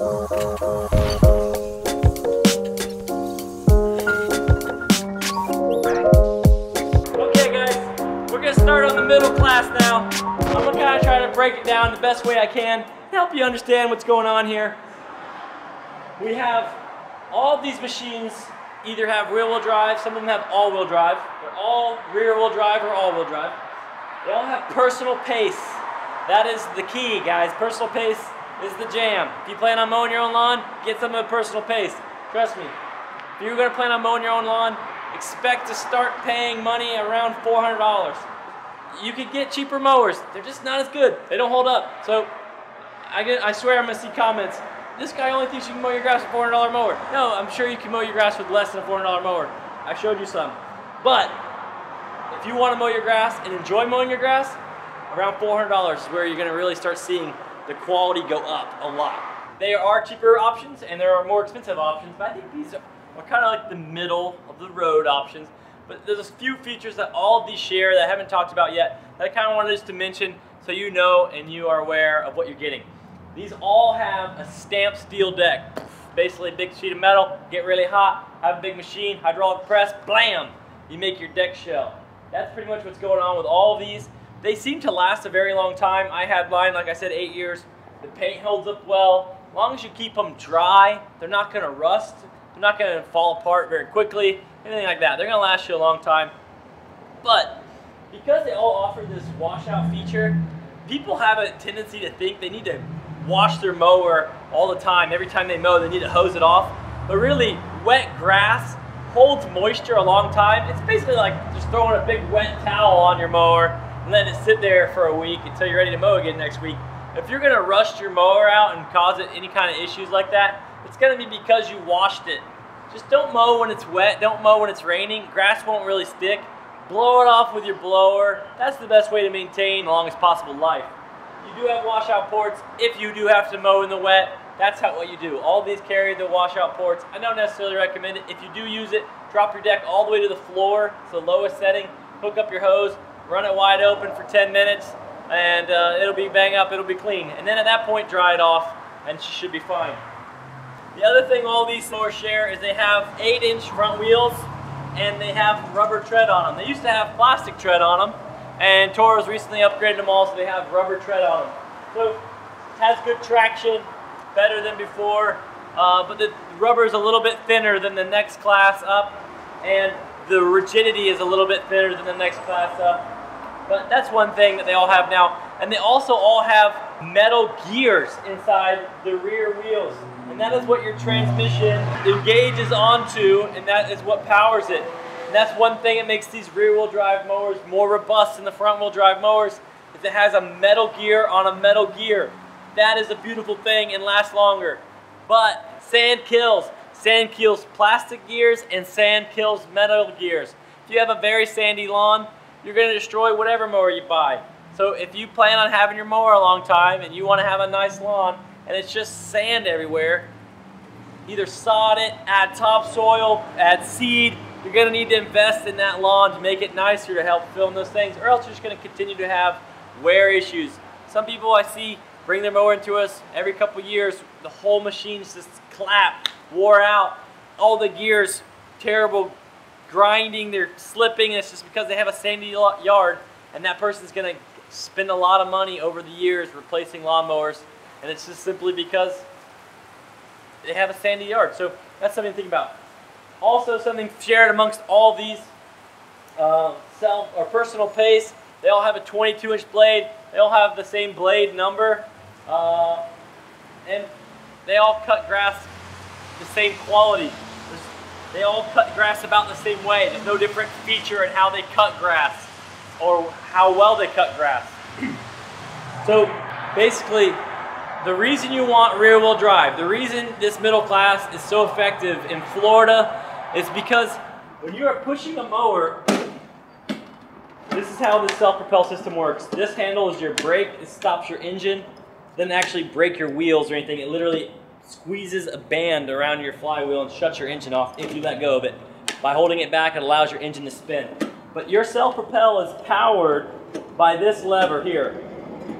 Okay guys, we're gonna start on the middle class now. I'm gonna kinda try to break it down the best way I can, help you understand what's going on here. We have all these machines either have rear wheel drive, some of them have all wheel drive. They're all rear wheel drive or all wheel drive. They all have personal pace. That is the key, guys. Personal pace is the jam. If you plan on mowing your own lawn, get some the personal pace. Trust me. If you're gonna plan on mowing your own lawn, expect to start paying money around $400. You could get cheaper mowers. They're just not as good. They don't hold up. So I, get, I swear I'm gonna see comments. This guy only thinks you can mow your grass with a $400 mower. No, I'm sure you can mow your grass with less than a $400 mower. I showed you some. But if you want to mow your grass and enjoy mowing your grass, around $400 is where you're gonna really start seeing the quality go up a lot. There are cheaper options and there are more expensive options, but I think these are kind of like the middle of the road options. But there's a few features that all of these share that I haven't talked about yet that I kind of wanted just to mention so you know and you are aware of what you're getting. These all have a stamped steel deck. Basically a big sheet of metal, get really hot, have a big machine, hydraulic press, blam, you make your deck shell. That's pretty much what's going on with all of these. They seem to last a very long time. I had mine, like I said, eight years. The paint holds up well. As long as you keep them dry, they're not gonna rust. They're not going to fall apart very quickly, anything like that. They're going to last you a long time. But because they all offer this washout feature, people have a tendency to think they need to wash their mower all the time. Every time they mow, they need to hose it off. But really, wet grass holds moisture a long time. It's basically like just throwing a big wet towel on your mower and letting it sit there for a week until you're ready to mow again next week. If you're gonna rust your mower out and cause it any kind of issues like that, it's gonna be because you washed it. Just don't mow when it's wet, don't mow when it's raining. Grass won't really stick. Blow it off with your blower. That's the best way to maintain the longest possible life. You do have washout ports if you do have to mow in the wet. That's how what you do. All these carry the washout ports. I don't necessarily recommend it. If you do use it, drop your deck all the way to the floor, it's the lowest setting. Hook up your hose, run it wide open for 10 minutes, and uh, it'll be bang up, it'll be clean. And then at that point, dry it off, and she should be fine. The other thing all these mowers share is they have 8-inch front wheels and they have rubber tread on them. They used to have plastic tread on them and Toro's recently upgraded them all so they have rubber tread on them. So it has good traction, better than before, uh, but the rubber is a little bit thinner than the next class up and the rigidity is a little bit thinner than the next class up. But that's one thing that they all have now. And they also all have metal gears inside the rear wheels and that is what your transmission engages onto, and that is what powers it. And that's one thing that makes these rear-wheel drive mowers more robust than the front-wheel drive mowers, is it has a metal gear on a metal gear. That is a beautiful thing and lasts longer. But sand kills. Sand kills plastic gears and sand kills metal gears. If you have a very sandy lawn, you're gonna destroy whatever mower you buy. So if you plan on having your mower a long time and you wanna have a nice lawn, and it's just sand everywhere, either sod it, add topsoil, add seed. You're gonna need to invest in that lawn to make it nicer to help film those things, or else you're just gonna continue to have wear issues. Some people I see bring their mower into us every couple years, the whole machine's just clapped, wore out, all the gears, terrible grinding, they're slipping, it's just because they have a sandy yard, and that person's gonna spend a lot of money over the years replacing lawnmowers and it's just simply because they have a sandy yard. So that's something to think about. Also, something shared amongst all these uh, self or personal pace. They all have a 22-inch blade. They all have the same blade number, uh, and they all cut grass the same quality. They all cut grass about the same way. There's no different feature in how they cut grass or how well they cut grass. so basically, the reason you want rear wheel drive, the reason this middle class is so effective in Florida is because when you are pushing a mower, this is how the self-propel system works. This handle is your brake, it stops your engine, doesn't actually break your wheels or anything. It literally squeezes a band around your flywheel and shuts your engine off if you let go of it. By holding it back, it allows your engine to spin. But your self-propel is powered by this lever here.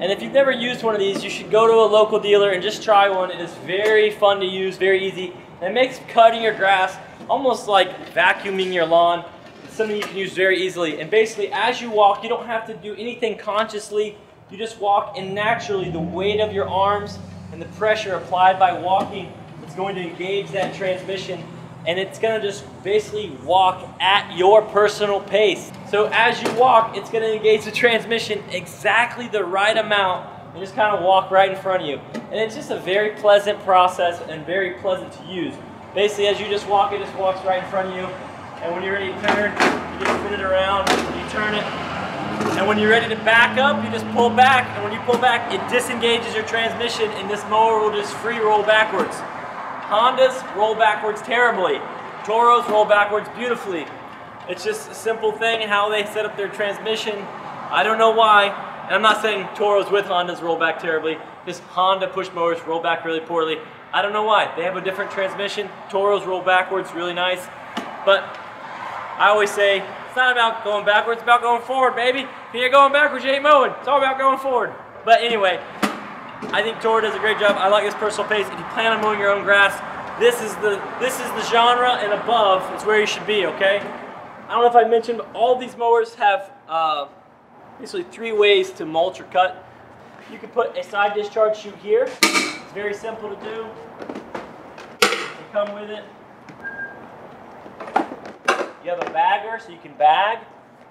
And if you've never used one of these, you should go to a local dealer and just try one. It is very fun to use, very easy. And it makes cutting your grass almost like vacuuming your lawn. It's something you can use very easily. And basically, as you walk, you don't have to do anything consciously. You just walk and naturally the weight of your arms and the pressure applied by walking is going to engage that transmission and it's gonna just basically walk at your personal pace. So as you walk, it's gonna engage the transmission exactly the right amount and just kind of walk right in front of you. And it's just a very pleasant process and very pleasant to use. Basically, as you just walk, it just walks right in front of you. And when you're ready to turn, you just spin it around, you turn it. And when you're ready to back up, you just pull back. And when you pull back, it disengages your transmission and this mower will just free roll backwards. Hondas roll backwards terribly. Toros roll backwards beautifully. It's just a simple thing how they set up their transmission. I don't know why. And I'm not saying Toros with Hondas roll back terribly. Just Honda push mowers roll back really poorly. I don't know why. They have a different transmission. Toros roll backwards really nice. But I always say, it's not about going backwards, it's about going forward, baby. If you're going backwards, you ain't mowing. It's all about going forward. But anyway, I think Toro does a great job. I like this personal pace. If you plan on mowing your own grass, this is the this is the genre and above is where you should be. Okay. I don't know if I mentioned, but all these mowers have uh, basically three ways to mulch or cut. You can put a side discharge chute here. It's very simple to do. They come with it. You have a bagger, so you can bag.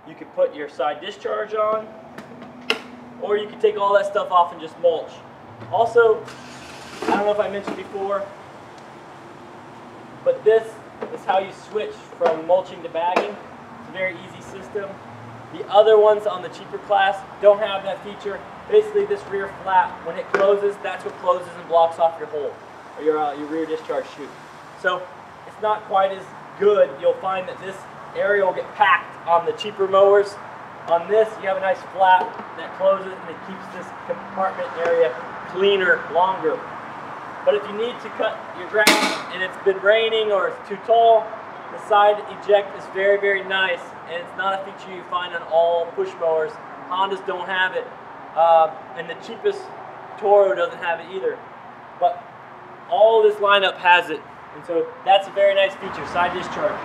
You can put your side discharge on. Or you can take all that stuff off and just mulch. Also, I don't know if I mentioned before, but this is how you switch from mulching to bagging. It's a very easy system. The other ones on the cheaper class don't have that feature. Basically, this rear flap, when it closes, that's what closes and blocks off your hole, or your, uh, your rear discharge chute. So it's not quite as good. You'll find that this area will get packed on the cheaper mowers. On this, you have a nice flap that closes and it keeps this compartment area cleaner longer. But if you need to cut your grass and it's been raining or it's too tall, the side eject is very, very nice and it's not a feature you find on all push mowers. Hondas don't have it. Uh, and the cheapest Toro doesn't have it either. But all this lineup has it. And so that's a very nice feature, side discharge.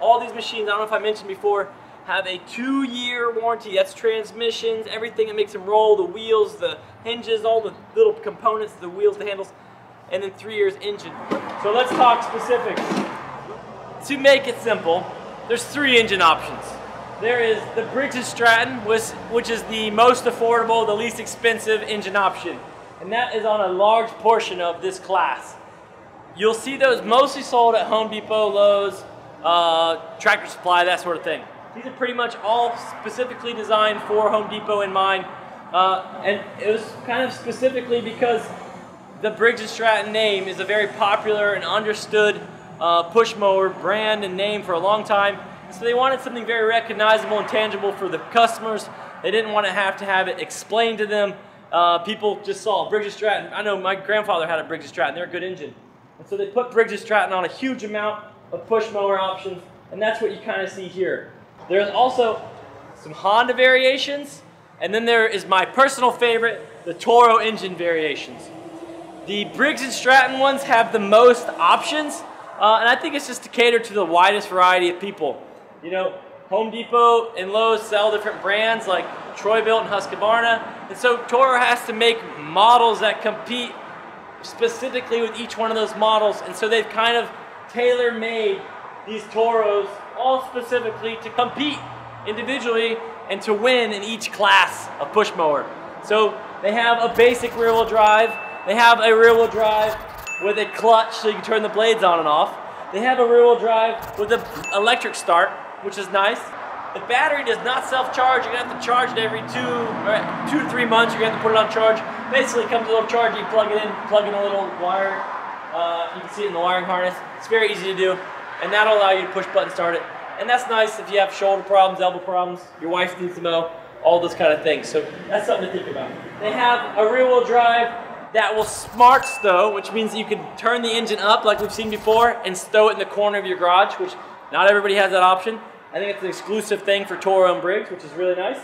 All these machines, I don't know if I mentioned before, have a two-year warranty. That's transmissions, everything that makes them roll, the wheels, the hinges, all the little components, the wheels, the handles, and then three years engine. So let's talk specifics. To make it simple, there's three engine options. There is the Briggs & Stratton, which, which is the most affordable, the least expensive engine option. And that is on a large portion of this class. You'll see those mostly sold at Home Depot, Lowe's, uh, Tractor Supply, that sort of thing. These are pretty much all specifically designed for Home Depot in mind. Uh, and it was kind of specifically because the Briggs & Stratton name is a very popular and understood uh, push mower brand and name for a long time. So they wanted something very recognizable and tangible for the customers. They didn't want to have to have it explained to them. Uh, people just saw Briggs & Stratton. I know my grandfather had a Briggs & Stratton. They're a good engine. And so they put Briggs & Stratton on a huge amount of push mower options, and that's what you kind of see here. There's also some Honda variations, and then there is my personal favorite, the Toro engine variations. The Briggs & Stratton ones have the most options, uh, and I think it's just to cater to the widest variety of people. You know, Home Depot and Lowe's sell different brands like Troy-Bilt and Husqvarna, and so Toro has to make models that compete specifically with each one of those models, and so they've kind of tailor-made these Toros all specifically to compete individually and to win in each class of push mower. So they have a basic rear wheel drive, they have a rear wheel drive with a clutch so you can turn the blades on and off. They have a rear wheel drive with an electric start, which is nice. The battery does not self-charge. You're gonna have to charge it every two, two to three months. You're gonna have to put it on charge. Basically, comes with a little charger. You plug it in, plug in a little wire. Uh, you can see it in the wiring harness. It's very easy to do, and that'll allow you to push button start it. And that's nice if you have shoulder problems, elbow problems, your wife needs to mow, all those kind of things. So that's something to think about. They have a rear wheel drive that will smart stow, which means you can turn the engine up like we've seen before and stow it in the corner of your garage, which not everybody has that option. I think it's an exclusive thing for Toro and Briggs, which is really nice.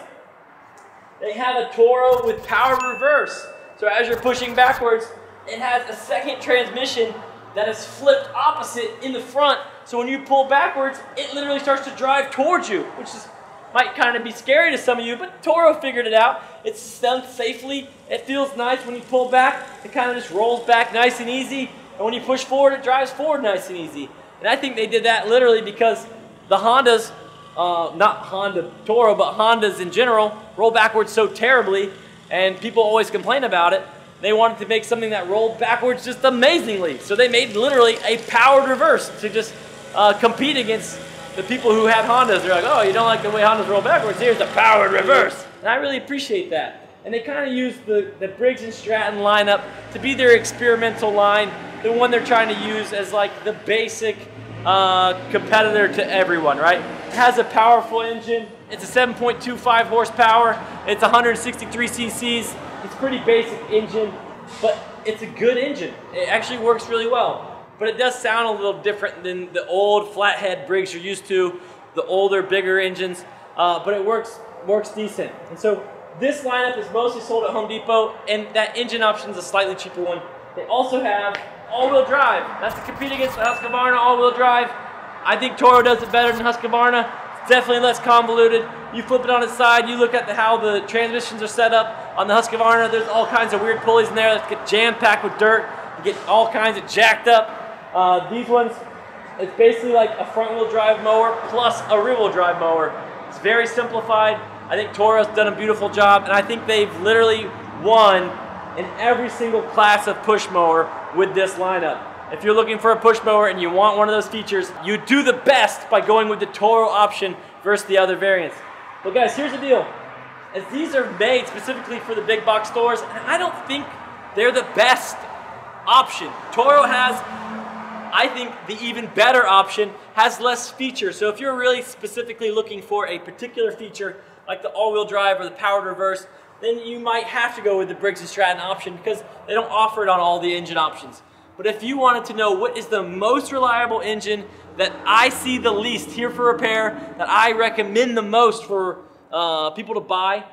they have a Toro with power reverse. So as you're pushing backwards, it has a second transmission that is flipped opposite in the front. So when you pull backwards, it literally starts to drive towards you, which is might kind of be scary to some of you, but Toro figured it out. It's done safely. It feels nice when you pull back. It kind of just rolls back nice and easy. And when you push forward, it drives forward nice and easy. And I think they did that literally because the Hondas, uh, not Honda Toro, but Hondas in general, roll backwards so terribly, and people always complain about it. They wanted to make something that rolled backwards just amazingly. So they made literally a powered reverse to just uh, compete against the people who have Hondas. They're like, oh, you don't like the way Hondas roll backwards? Here's the powered reverse. And I really appreciate that. And they kind of use the, the Briggs and Stratton lineup to be their experimental line, the one they're trying to use as like the basic uh, competitor to everyone, right? It has a powerful engine. It's a 7.25 horsepower. It's 163 cc's. It's a pretty basic engine, but it's a good engine. It actually works really well. But it does sound a little different than the old flathead Briggs you're used to, the older, bigger engines. Uh, but it works works decent. And so this lineup is mostly sold at Home Depot, and that engine option is a slightly cheaper one. They also have all-wheel drive. That's to compete against the Husqvarna all-wheel drive. I think Toro does it better than Husqvarna. It's definitely less convoluted. You flip it on its side, you look at the, how the transmissions are set up on the Husqvarna. There's all kinds of weird pulleys in there that get jam-packed with dirt. You get all kinds of jacked up. Uh, these ones, it's basically like a front-wheel drive mower plus a rear-wheel drive mower. It's very simplified. I think Toro's done a beautiful job, and I think they've literally won in every single class of push mower with this lineup. If you're looking for a push mower and you want one of those features, you do the best by going with the Toro option versus the other variants. But guys, here's the deal. As these are made specifically for the big box stores, and I don't think they're the best option. Toro has, I think, the even better option, has less features. So if you're really specifically looking for a particular feature, like the all-wheel drive or the powered reverse, then you might have to go with the Briggs & Stratton option because they don't offer it on all the engine options. But if you wanted to know what is the most reliable engine that I see the least here for repair, that I recommend the most for uh, people to buy,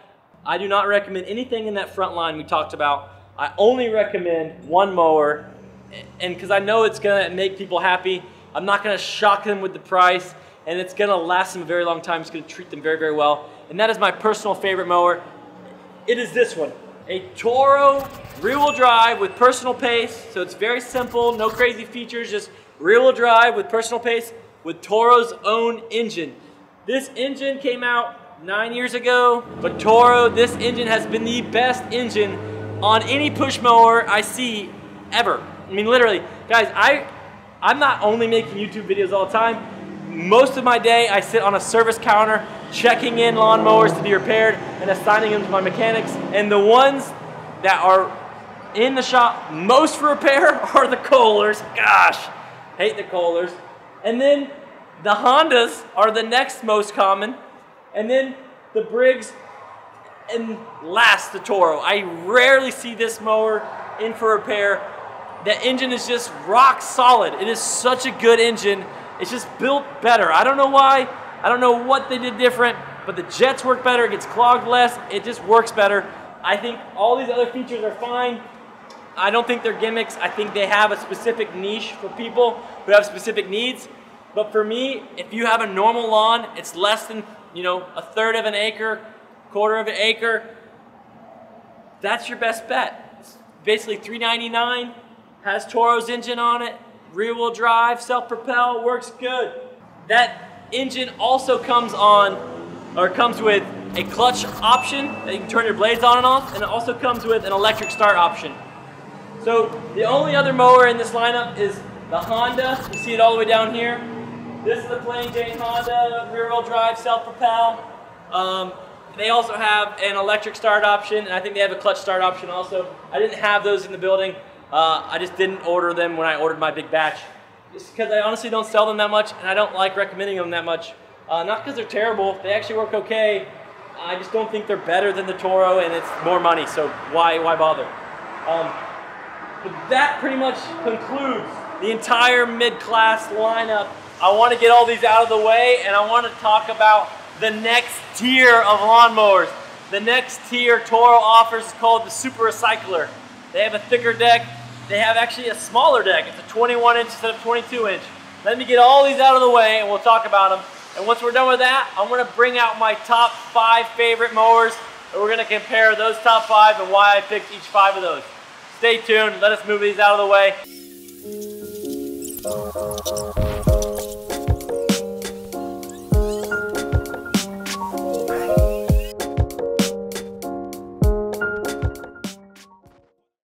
I do not recommend anything in that front line we talked about. I only recommend one mower, and because I know it's gonna make people happy, I'm not gonna shock them with the price, and it's gonna last them a very long time. It's gonna treat them very, very well. And that is my personal favorite mower it is this one. A Toro rear-wheel drive with personal pace. So it's very simple, no crazy features, just rear-wheel drive with personal pace with Toro's own engine. This engine came out nine years ago, but Toro, this engine has been the best engine on any push mower I see ever. I mean, literally, guys, I, I'm not only making YouTube videos all the time, most of my day, I sit on a service counter checking in lawnmowers to be repaired and assigning them to my mechanics. And the ones that are in the shop most for repair are the Kohlers. Gosh, hate the Kohlers. And then the Hondas are the next most common. And then the Briggs and last the Toro. I rarely see this mower in for repair. The engine is just rock solid. It is such a good engine it's just built better. I don't know why. I don't know what they did different, but the jets work better. It gets clogged less. It just works better. I think all these other features are fine. I don't think they're gimmicks. I think they have a specific niche for people who have specific needs. But for me, if you have a normal lawn, it's less than, you know, a third of an acre, quarter of an acre, that's your best bet. It's basically 399 has Toro's engine on it rear wheel drive, self-propel, works good. That engine also comes on, or comes with a clutch option that you can turn your blades on and off, and it also comes with an electric start option. So the only other mower in this lineup is the Honda. You see it all the way down here. This is the plain Jane Honda, rear wheel drive, self-propel. Um, they also have an electric start option, and I think they have a clutch start option also. I didn't have those in the building. Uh, I just didn't order them when I ordered my big batch. Just because I honestly don't sell them that much and I don't like recommending them that much. Uh, not because they're terrible, they actually work okay. I just don't think they're better than the Toro and it's more money, so why, why bother? Um, but that pretty much concludes the entire mid-class lineup. I want to get all these out of the way and I want to talk about the next tier of lawnmowers. The next tier Toro offers is called the Super Recycler. They have a thicker deck. They have actually a smaller deck. It's a 21 inch instead of 22 inch. Let me get all these out of the way and we'll talk about them. And once we're done with that, I'm gonna bring out my top five favorite mowers and we're gonna compare those top five and why I picked each five of those. Stay tuned, let us move these out of the way.